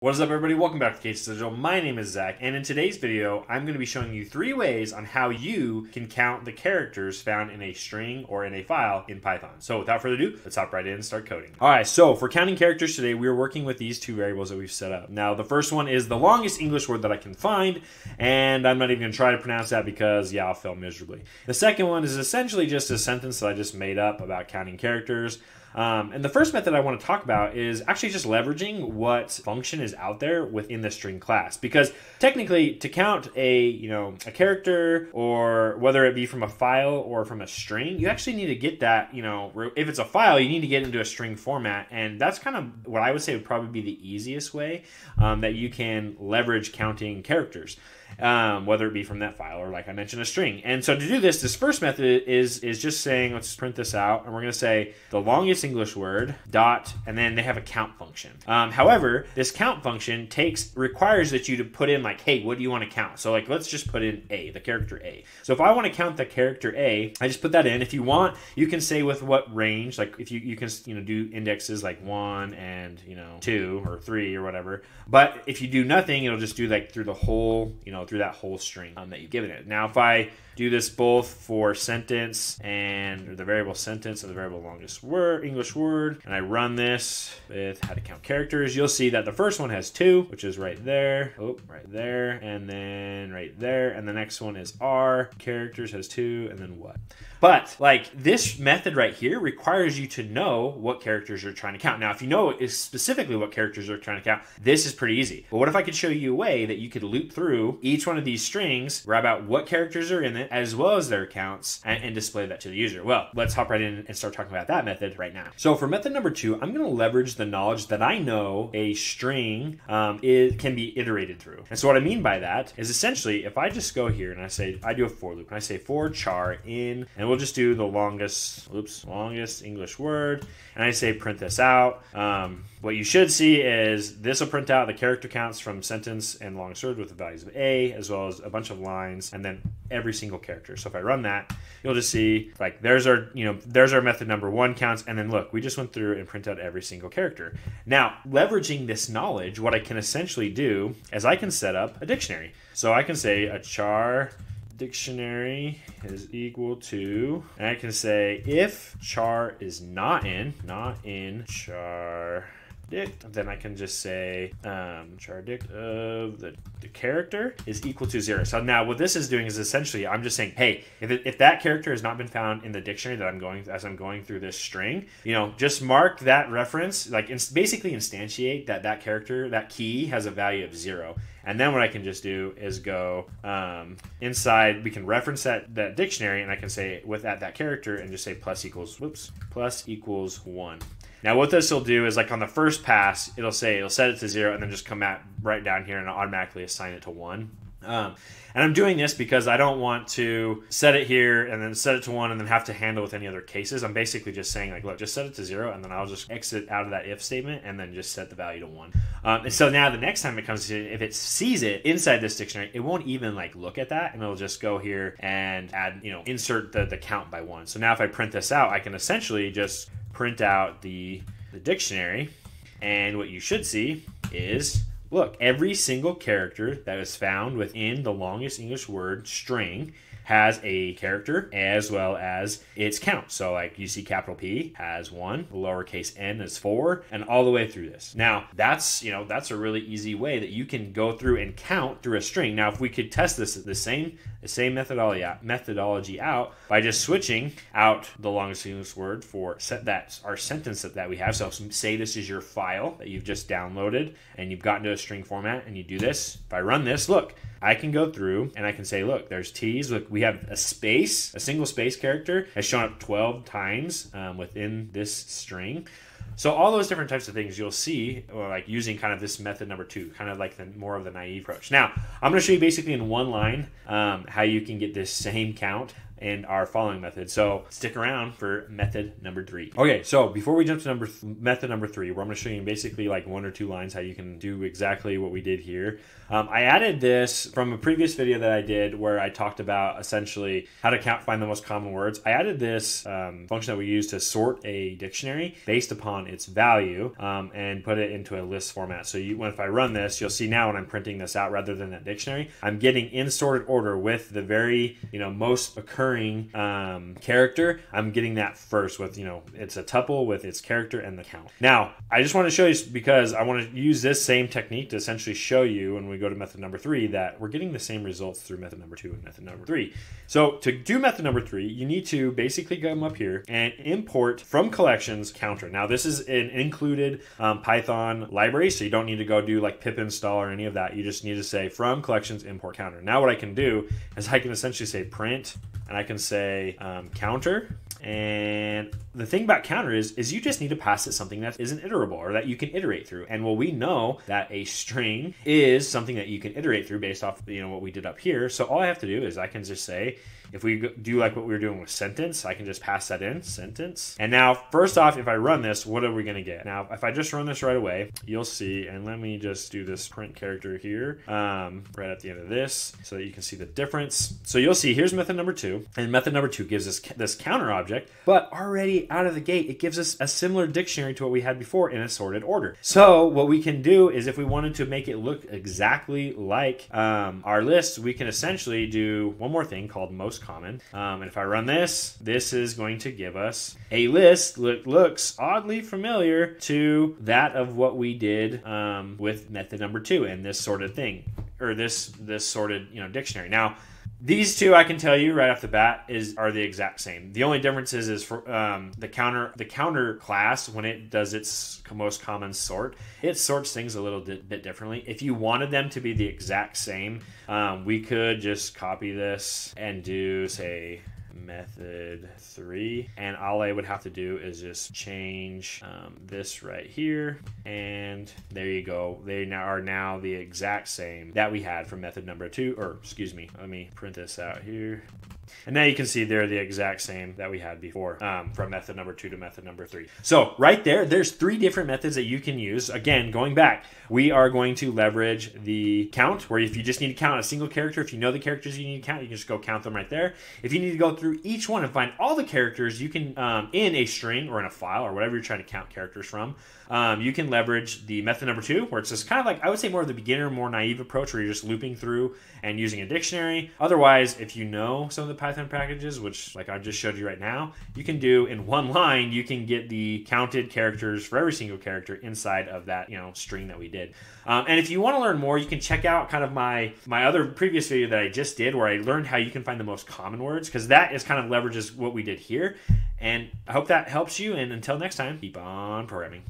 What is up everybody? Welcome back to Case Digital. My name is Zach and in today's video I'm going to be showing you three ways on how you can count the characters found in a string or in a file in Python. So without further ado, let's hop right in and start coding. Alright, so for counting characters today we are working with these two variables that we've set up. Now the first one is the longest English word that I can find and I'm not even going to try to pronounce that because yeah I'll fail miserably. The second one is essentially just a sentence that I just made up about counting characters. Um, and the first method I want to talk about is actually just leveraging what function is out there within the string class. Because technically, to count a you know a character or whether it be from a file or from a string, you actually need to get that you know if it's a file, you need to get into a string format, and that's kind of what I would say would probably be the easiest way um, that you can leverage counting characters um, whether it be from that file or like I mentioned a string. And so to do this, this first method is is just saying let's print this out, and we're going to say the longest English word dot, and then they have a count function. Um, however, this count function takes requires that you to put in like, hey, what do you want to count? So like let's just put in a, the character a. So if I want to count the character a, I just put that in. If you want, you can say with what range, like if you you can you know do indexes like one and you know two or three or whatever. But if you do nothing, it'll just do like through the whole you know through that whole string um, that you've given it. Now, if I do this both for sentence and the variable sentence and the variable longest word, English word, and I run this with how to count characters, you'll see that the first one has two, which is right there, oh, right there, and then right there, and the next one is R, characters has two, and then what? But like this method right here requires you to know what characters you're trying to count. Now, if you know specifically what characters you're trying to count, this is pretty easy. But what if I could show you a way that you could loop through each one of these strings, grab out what characters are in it, as well as their counts, and, and display that to the user? Well, let's hop right in and start talking about that method right now. So for method number two, I'm going to leverage the knowledge that I know a string um, can be iterated through. And so what I mean by that is essentially if I just go here and I say, I do a for loop, and I say for char in, and we'll just do the longest, oops, longest English word, and I say print this out. Um, what you should see is this will print out the character counts from sentence and long word with the values of A, as well as a bunch of lines, and then every single character. So if I run that, you'll just see like there's our, you know, there's our method number one counts, and then look, we just went through and print out every single character. Now, leveraging this knowledge, what I can essentially do is I can set up a dictionary. So I can say a char dictionary is equal to, and I can say if char is not in, not in char dict, then I can just say um, char dict of the, the character is equal to zero. So now what this is doing is essentially I'm just saying, hey, if, it, if that character has not been found in the dictionary that I'm going as I'm going through this string, you know, just mark that reference, like in, basically instantiate that that character, that key has a value of zero. And then what I can just do is go um, inside, we can reference that, that dictionary and I can say with that, that character and just say plus equals, whoops, plus equals one. Now what this will do is like on the first pass, it'll say, it'll set it to zero and then just come out right down here and automatically assign it to one. Um, and I'm doing this because I don't want to set it here and then set it to one and then have to handle with any other cases. I'm basically just saying like, look, just set it to zero and then I'll just exit out of that if statement and then just set the value to one. Um, and so now the next time it comes to, if it sees it inside this dictionary, it won't even like look at that and it'll just go here and add, you know, insert the, the count by one. So now if I print this out, I can essentially just print out the, the dictionary and what you should see is Look, every single character that is found within the longest English word string has a character as well as its count. So, like you see, capital P has one, lowercase n is four, and all the way through this. Now, that's you know that's a really easy way that you can go through and count through a string. Now, if we could test this the same the same methodology methodology out by just switching out the longest English word for set that our sentence that, that we have. So, say this is your file that you've just downloaded and you've gotten to a string format, and you do this. If I run this, look, I can go through and I can say, look, there's T's. Look, we have a space, a single space character has shown up 12 times um, within this string. So all those different types of things you'll see, or like using kind of this method number two, kind of like the more of the naive approach. Now I'm going to show you basically in one line um, how you can get this same count in our following method. So stick around for method number three. Okay, so before we jump to number th- method number three, where I'm going to show you basically like one or two lines how you can do exactly what we did here. Um, I added this from a previous video that I did where I talked about essentially how to count, find the most common words. I added this um, function that we use to sort a dictionary based upon its value um, and put it into a list format. So you, when if I run this, you'll see now when I'm printing this out rather than that dictionary, I'm getting in sorted order with the very you know most occurring um, character. I'm getting that first with you know it's a tuple with its character and the count. Now I just want to show you because I want to use this same technique to essentially show you when we go to method number three that we're getting the same results through method number two and method number three. So to do method number three, you need to basically come up here and import from collections counter. Now this is an included um, Python library, so you don't need to go do like pip install or any of that. You just need to say from collections import counter. Now what I can do is I can essentially say print and I can say um, counter and the thing about counter is, is you just need to pass it something that isn't iterable or that you can iterate through. And well, we know that a string is something that you can iterate through based off, you know, what we did up here. So all I have to do is I can just say, if we do like what we were doing with sentence, I can just pass that in, sentence. And now, first off, if I run this, what are we going to get? Now, if I just run this right away, you'll see, and let me just do this print character here um, right at the end of this so that you can see the difference. So you'll see here's method number two, and method number two gives us this counter object, but already out of the gate, it gives us a similar dictionary to what we had before in a sorted order. So what we can do is if we wanted to make it look exactly like um, our list, we can essentially do one more thing called most most common. Um, and if I run this, this is going to give us a list that looks oddly familiar to that of what we did um, with method number two and this sort of thing, or this this sorted you know dictionary. Now these two, I can tell you right off the bat, is are the exact same. The only difference is, is for um, the counter the counter class when it does its most common sort, it sorts things a little di- bit differently. If you wanted them to be the exact same, um, we could just copy this and do say method three. And all I would have to do is just change um, this right here. And there you go. They now are now the exact same that we had for method number two, or excuse me, let me print this out here. And now you can see they're the exact same that we had before um, from method number two to method number three. So right there, there's three different methods that you can use. Again, going back, we are going to leverage the count, where if you just need to count a single character, if you know the characters you need to count, you can just go count them right there. If you need to go through each one and find all the characters, you can um, in a string or in a file or whatever you're trying to count characters from, um, you can leverage the method number two, where it's just kind of like I would say more of the beginner, more naive approach, where you're just looping through and using a dictionary. Otherwise, if you know some of the Python packages, which like I just showed you right now, you can do in one line, you can get the counted characters for every single character inside of that you know string that we did. Um, and if you want to learn more, you can check out kind of my my other previous video that I just did, where I learned how you can find the most common words, because that is kind of leverages what we did here. And I hope that helps you. And until next time, keep on programming.